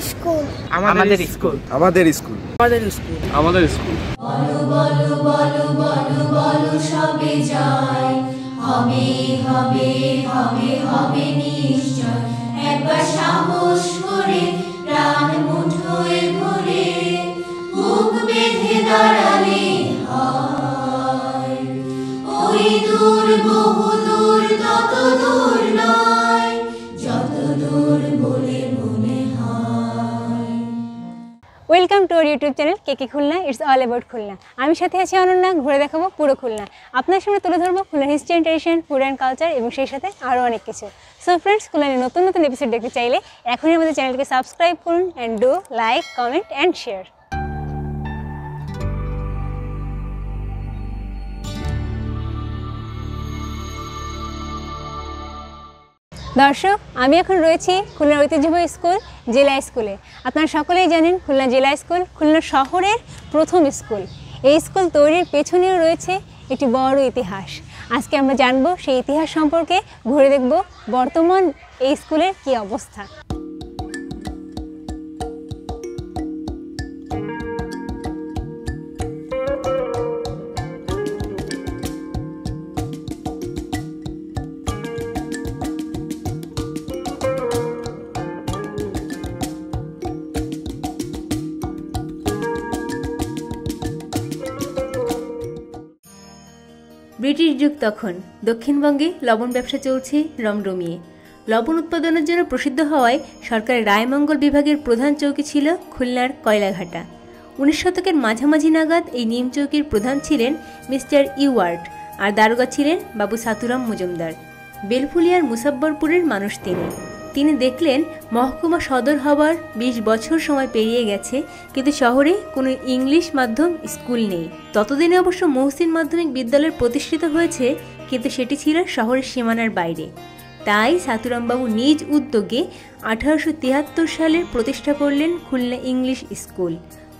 School. আমাদের school. আমাদের school. আমাদের স্কুল। আমাদের স্কুল। সবে যায়। হবে হবে হবে হবে নিশ্চয়। একবার সাহস করে প্রাণ মুঠোয় ভরে বুক বেঁধে দাঁড়ালে হয়। ওই দূর বহু দূর তত দূর welcome to our YouTube channel কে কেকে Khulna it's all about Khulna আমি সাথে আছি অনন্যা, ঘুরে দেখাবো পুরো খুলনা আপনার সামনে তুলে ধরবো Khulna history and tradition food and culture এবং সেই সাথে আরও অনেক কিছু। সো ফ্রেন্ডস খুলনার নতুন নতুন এপিসোড দেখতে চাইলে এখনই আমাদের চ্যানেলকে সাবস্ক্রাইব করুন and do like comment and share দর্শক, আমি এখন রয়েছি খুলনা ঐতিহ্যবাহী স্কুল, জেলা স্কুলে। আপনারা সকলেই জানেন খুলনা জেলা স্কুল, খুলনা শহরের প্রথম স্কুল। এই স্কুল তৈরির পেছনেও রয়েছে একটি বড় ইতিহাস। আজকে আমরা জানব সেই ইতিহাস সম্পর্কে, ঘুরে দেখব বর্তমান এই স্কুলের কি অবস্থা। ব্রিটিশ যুগ তখন। দক্ষিণবঙ্গে লবণ ব্যবসা চলছে রমরমিয়ে। লবণ উৎপাদনের জন্য প্রসিদ্ধ হওয়ায় সরকারের রায়মঙ্গল বিভাগের প্রধান চৌকি ছিল খুলনার কয়লাঘাটা। উনিশ শতকের মাঝামাঝি নাগাদ এই নিম চৌকির প্রধান ছিলেন মিস্টার ইওয়ার্ড আর দারোগা ছিলেন বাবু সাতুরাম মজুমদার। বেলফুলিয়ার মুসাব্বরপুরের মানুষ তিনি। তিনি দেখলেন মহকুমা সদর হবার ২০ বছর সময় পেরিয়ে গেছে, কিন্তু শহরে কোনো ইংলিশ মাধ্যম স্কুল নেই। ততদিনে অবশ্য মহসিন মাধ্যমিক বিদ্যালয় প্রতিষ্ঠিত হয়েছে, কিন্তু সেটি ছিল শহরের সীমানার বাইরে। তাই সাতুরামবাবু নিজ উদ্যোগে আঠারোশো তিয়াত্তর সালে প্রতিষ্ঠা করলেন খুলনা ইংলিশ স্কুল।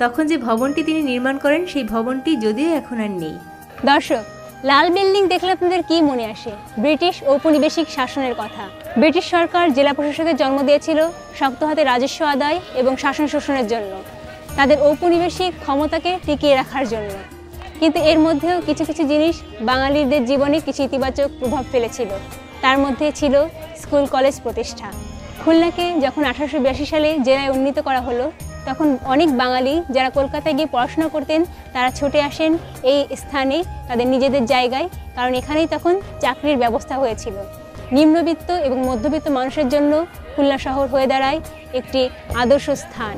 তখন যে ভবনটি তিনি নির্মাণ করেন, সেই ভবনটি যদিও এখন আর নেই। দর্শক লাল বিল্ডিং দেখলে আপনাদের কি মনে আসে? ব্রিটিশ ঔপনিবেশিক শাসনের কথা। ব্রিটিশ সরকার জেলা প্রশাসকের জন্ম দিয়েছিল শক্ত হাতে রাজস্ব আদায় এবং শাসন শোষণের জন্য। তাদের ঔপনিবেশিক ক্ষমতাকে টিকিয়ে রাখার জন্য। কিন্তু এর মধ্যেও কিছু কিছু জিনিস বাঙালিদের জীবনে কিছু ইতিবাচক প্রভাব ফেলেছিল। তার মধ্যে ছিল স্কুল কলেজ প্রতিষ্ঠা। খুলনাকে যখন আঠারোশো বিরাশি সালে জেলায় উন্নীত করা হলো তখন অনেক বাঙালি যারা কলকাতায় গিয়ে পড়াশোনা করতেন, তারা ছুটে আসেন এই স্থানে তাদের নিজেদের জায়গায়, কারণ এখানেই তখন চাকরির ব্যবস্থা হয়েছিল। নিম্নবিত্ত এবং মধ্যবিত্ত মানুষের জন্য খুলনা শহর হয়ে দাঁড়ায় একটি আদর্শ স্থান।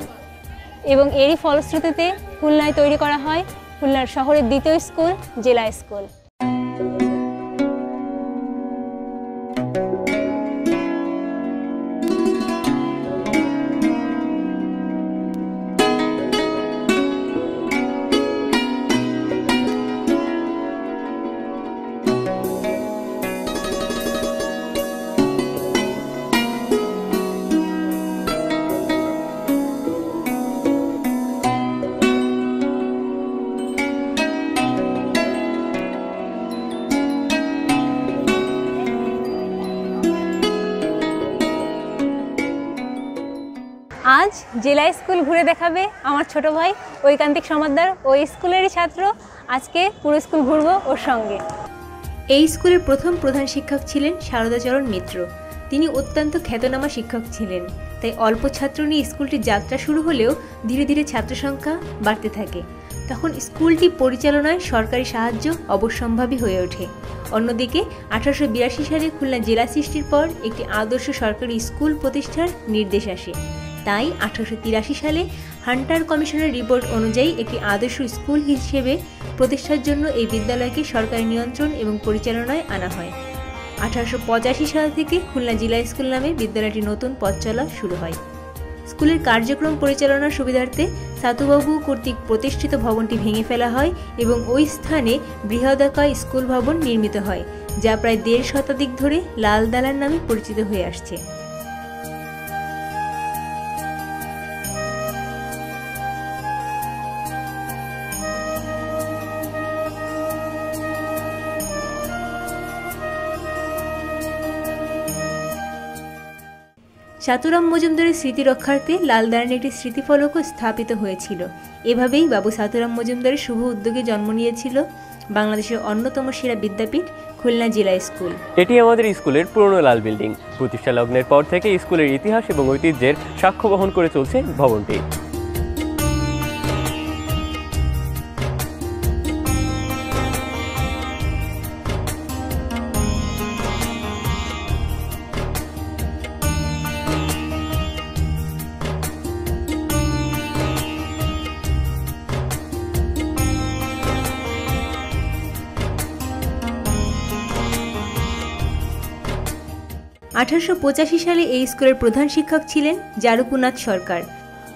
এবং এরই ফলশ্রুতিতে খুলনায় তৈরি করা হয় খুলনার শহরের দ্বিতীয় স্কুল, জেলা স্কুল। আজ জেলা স্কুল ঘুরে দেখাবে আমার ছোট ভাই ঐকান্তিক সমাদ্দার ওই স্কুলেরই ছাত্র। আজকে পুরো স্কুল ঘুরবো ওর সঙ্গে। এই স্কুলের প্রথম প্রধান শিক্ষক ছিলেন শারদাচরণ মিত্র। তিনি অত্যন্ত খ্যাতনামা শিক্ষক ছিলেন। তাই অল্প ছাত্র নিয়ে স্কুলটির যাত্রা শুরু হলেও ধীরে ধীরে ছাত্র সংখ্যা বাড়তে থাকে। তখন স্কুলটি পরিচালনায় সরকারি সাহায্য অবশ্যম্ভাবী হয়ে ওঠে। অন্যদিকে, আঠারোশো বিরাশি সালে খুলনা জেলা সৃষ্টির পর একটি আদর্শ সরকারি স্কুল প্রতিষ্ঠার নির্দেশ আসে। তাই আঠারোশো তিরাশি সালে হান্টার কমিশনের রিপোর্ট অনুযায়ী একটি আদর্শ স্কুল হিসেবে প্রতিষ্ঠার জন্য এই বিদ্যালয়কে সরকারি নিয়ন্ত্রণ এবং পরিচালনায় আনা হয়। আঠারোশো পঁচাশি সাল থেকে খুলনা জেলা স্কুল নামে বিদ্যালয়টি নতুন পথ চলা শুরু হয়। স্কুলের কার্যক্রম পরিচালনার সুবিধার্থে সাতুবাবু কর্তৃক প্রতিষ্ঠিত ভবনটি ভেঙে ফেলা হয় এবং ওই স্থানে বৃহদাকায় স্কুল ভবন নির্মিত হয়, যা প্রায় দেড় শতাধিক ধরে লাল দালান নামে পরিচিত হয়ে আসছে। চাতুরাম মজুমদারের স্মৃতি রক্ষার্থে লালদারানে একটি স্মৃতিফলকও স্থাপিত হয়েছিল। এভাবেই বাবু সাতুরাম মজুমদারের শুভ উদ্যোগে জন্ম নিয়েছিল বাংলাদেশের অন্যতম সেরা বিদ্যাপীঠ খুলনা জেলা স্কুল। এটি আমাদের স্কুলের পুরনো লাল বিল্ডিং। প্রতিষ্ঠা লগ্নের পর থেকে স্কুলের ইতিহাস এবং ঐতিহ্যের সাক্ষ্য বহন করে চলছে ভবনটি। আঠারোশো পঁচাশি সালে এই স্কুলের প্রধান শিক্ষক ছিলেন জারুকুনাথ সরকার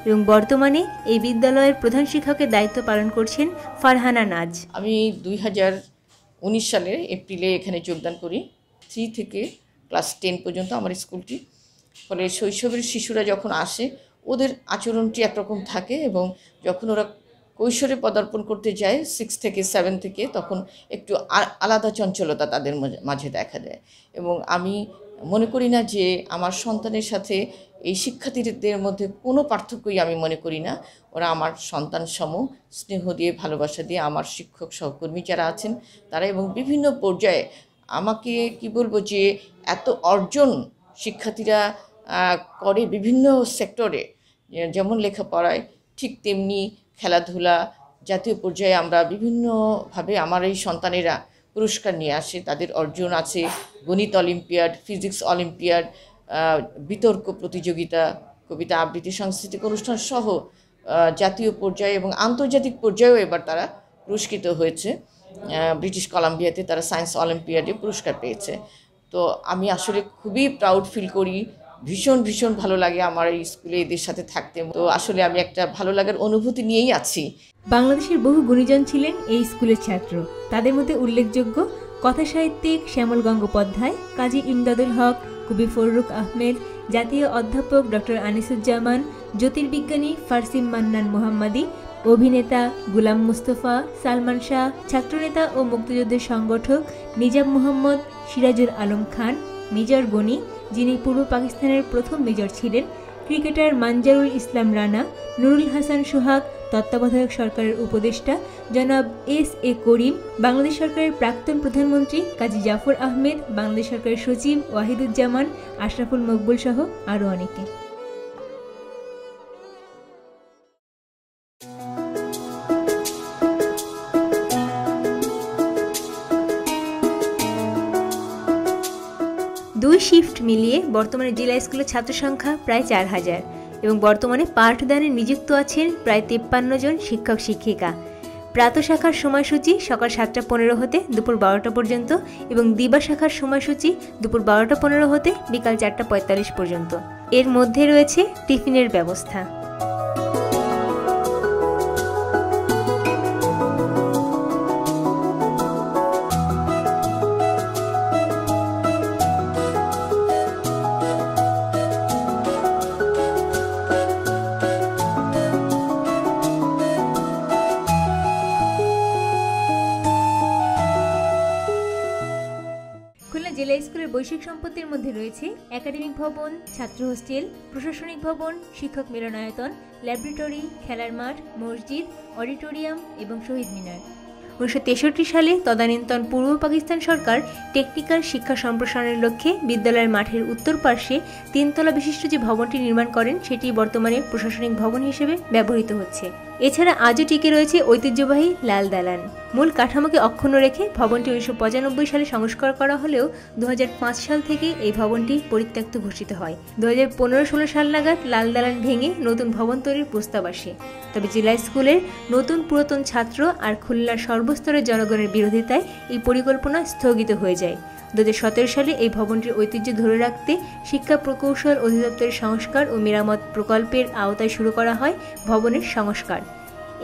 এবং বর্তমানে এই বিদ্যালয়ের প্রধান শিক্ষকের দায়িত্ব পালন করছেন ফারহানা নাজ। আমি দুই হাজার উনিশ সালে এপ্রিলে এখানে যোগদান করি। থ্রি থেকে ক্লাস টেন পর্যন্ত আমার স্কুলটি। ফলে শৈশবের শিশুরা যখন আসে, ওদের আচরণটি একরকম থাকে এবং যখন ওরা কৈশোরে পদার্পণ করতে যায় সিক্স থেকে সেভেন থেকে, তখন একটু আলাদা চঞ্চলতা তাদের মাঝে দেখা দেয়। এবং আমি মনে করি না যে আমার সন্তানের সাথে এই শিক্ষার্থীদের মধ্যে কোনো পার্থক্যই আমি মনে করি না। ওরা আমার সন্তান সম স্নেহ দিয়ে, ভালোবাসা দিয়ে আমার শিক্ষক, সহকর্মী যারা আছেন, তারা এবং বিভিন্ন পর্যায়ে আমাকে কি বলব যে এত অর্জন শিক্ষার্থীরা করে বিভিন্ন সেক্টরে যেমন লেখাপড়ায় ঠিক তেমনি খেলাধুলা জাতীয় পর্যায়ে আমরা বিভিন্নভাবে আমার এই সন্তানেরা পুরস্কার নিয়ে আসে, তাদের অর্জন আছে, গণিত অলিম্পিয়াড, ফিজিক্স অলিম্পিয়াড বিতর্ক প্রতিযোগিতা, কবিতা আবৃত্তি, সাংস্কৃতিক অনুষ্ঠান সহ জাতীয় পর্যায়ে এবং আন্তর্জাতিক পর্যায়েও এবার তারা পুরস্কৃত হয়েছে। ব্রিটিশ কলাম্বিয়াতে তারা সায়েন্স অলিম্পিয়াডে পুরস্কার পেয়েছে। তো আমি আসলে খুবই প্রাউড ফিল করি ভীষণ ভীষণ ভালো লাগে আমার এই স্কুলে এদের সাথে থাকতে। তো আসলে আমি একটা ভালো লাগার অনুভূতি নিয়েই আছি। বাংলাদেশের বহু গুণীজন ছিলেন এই স্কুলের ছাত্র। তাদের মধ্যে উল্লেখযোগ্য কথা সাহিত্যিক শ্যামল গঙ্গোপাধ্যায়, কাজী ইমদাদুল হক, কবি ফররুক আহমেদ, জাতীয় অধ্যাপক ডক্টর আনিসুজ্জামান, জ্যোতির্বিজ্ঞানী ফারসিম মান্নান মোহাম্মদী, অভিনেতা গুলাম মুস্তফা, সালমান শাহ, ছাত্রনেতা ও মুক্তিযুদ্ধের সংগঠক নিজাম মোহাম্মদ, সিরাজুল আলম খান, মেজর গনি যিনি পূর্ব পাকিস্তানের প্রথম মেজর ছিলেন, ক্রিকেটার মানজারুল ইসলাম রানা, নুরুল হাসান সোহাগ, তত্ত্বাবধায়ক সরকারের উপদেষ্টা জনাব এস এ করিম, বাংলাদেশ সরকারের প্রাক্তন প্রধানমন্ত্রী কাজী জাফর আহমেদ, বাংলাদেশ সরকারের সচিব ওয়াহিদুজ্জামান, আশরাফুল মকবুল সহ আরও অনেকে। দুই শিফট মিলিয়ে বর্তমানে জেলা স্কুলের ছাত্র সংখ্যা প্রায় চার হাজার এবং বর্তমানে পাঠদানে নিযুক্ত আছেন প্রায় তেপ্পান্ন জন শিক্ষক শিক্ষিকা। প্রাত শাখার সময়সূচি সকাল সাতটা পনেরো হতে দুপুর বারোটা পর্যন্ত এবং দিবা শাখার সময়সূচি দুপুর বারোটা পনেরো হতে বিকাল চারটা পঁয়তাল্লিশ পর্যন্ত। এর মধ্যে রয়েছে টিফিনের ব্যবস্থা। জেলা স্কুলের বৈশ্বিক সম্পত্তির মধ্যে রয়েছে একাডেমিক ভবন, ছাত্র হোস্টেল, প্রশাসনিক ভবন, শিক্ষক মিলনায়তন, ল্যাবরেটরি, খেলার মাঠ, মসজিদ, অডিটোরিয়াম এবং শহীদ মিনার। উনিশশো তেষট্টি সালে তদানীন্তন পূর্ব পাকিস্তান সরকার টেকনিক্যাল শিক্ষা সম্প্রসারণের লক্ষ্যে বিদ্যালয়ের মাঠের উত্তর পার্শ্বে তিনতলা বিশিষ্ট যে ভবনটি নির্মাণ করেন, সেটি বর্তমানে প্রশাসনিক ভবন হিসেবে ব্যবহৃত হচ্ছে। এছাড়া আজও টিকে রয়েছে ঐতিহ্যবাহী লাল দালান। মূল কাঠামোকে অক্ষুণ্ণ রেখে ভবনটি উনিশশো পঁচানব্বই সালে সংস্কার করা হলেও দু হাজার পাঁচ সাল থেকে এই ভবনটি পরিত্যক্ত ঘোষিত হয়। দু হাজার সাল নাগাদ লাল দালান ভেঙে নতুন ভবন তৈরির প্রস্তাব আসে। তবে জেলা স্কুলের নতুন পুরাতন ছাত্র আর খুলনার সর্বস্তরের জনগণের বিরোধিতায় এই পরিকল্পনা স্থগিত হয়ে যায়। দু হাজার সতেরো সালে এই ভবনটির ঐতিহ্য ধরে রাখতে শিক্ষা প্রকৌশল অধিদপ্তরের সংস্কার ও মেরামত প্রকল্পের আওতায় শুরু করা হয় ভবনের সংস্কার।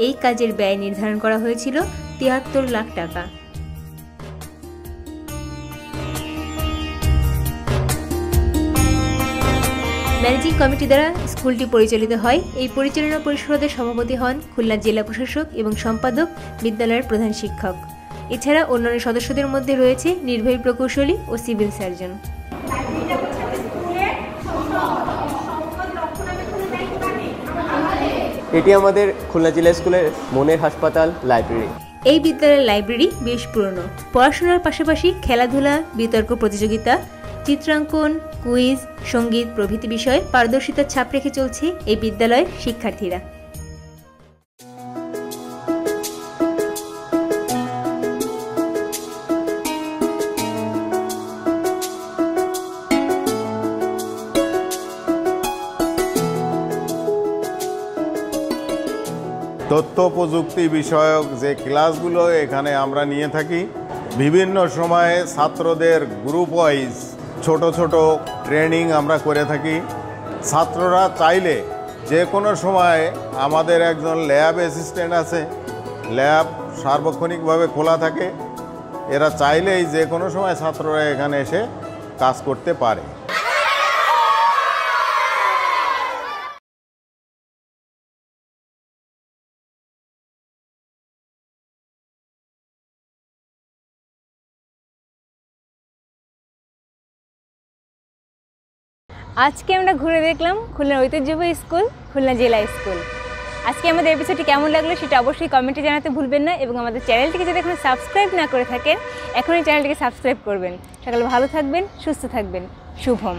এই কাজের ব্যয় নির্ধারণ করা হয়েছিল তিয়াত্তর লাখ টাকা। ম্যানেজিং কমিটি দ্বারা স্কুলটি পরিচালিত হয়। এই পরিচালনা পরিষদের সভাপতি হন খুলনা জেলা প্রশাসক এবং সম্পাদক বিদ্যালয়ের প্রধান শিক্ষক। এছাড়া অন্যান্য সদস্যদের মধ্যে রয়েছে নির্বাহী প্রকৌশলী ও সিভিল সার্জন। এটি আমাদের খুলনা জেলা স্কুলের মনের হাসপাতাল লাইব্রেরি। এই বিদ্যালয়ের লাইব্রেরি বেশ পুরনো। পড়াশোনার পাশাপাশি খেলাধুলা, বিতর্ক প্রতিযোগিতা, চিত্রাঙ্কন, কুইজ, সংগীত প্রভৃতি বিষয়ে পারদর্শিতার ছাপ রেখে চলছে এই বিদ্যালয়ের শিক্ষার্থীরা। তথ্য প্রযুক্তি বিষয়ক যে ক্লাসগুলো এখানে আমরা নিয়ে থাকি, বিভিন্ন সময়ে ছাত্রদের গ্রুপ ওয়াইজ ছোট ছোট ট্রেনিং আমরা করে থাকি। ছাত্ররা চাইলে যে কোনো সময় আমাদের একজন ল্যাব অ্যাসিস্ট্যান্ট আছে ল্যাব সার্বক্ষণিকভাবে খোলা থাকে। এরা চাইলেই যে কোনো সময় ছাত্ররা এখানে এসে কাজ করতে পারে। আজকে আমরা ঘুরে দেখলাম খুলনা ঐতিহ্যবাহী স্কুল, খুলনা জেলা স্কুল। আজকে আমাদের এপিসোডটি কেমন লাগল সেটা অবশ্যই কমেন্টে জানাতে ভুলবেন না এবং আমাদের চ্যানেলটিকে যদি এখন সাবস্ক্রাইব না করে থাকেন, এখনই চ্যানেলটিকে সাবস্ক্রাইব করবেন। সকালে ভালো থাকবেন, সুস্থ থাকবেন। শুভম।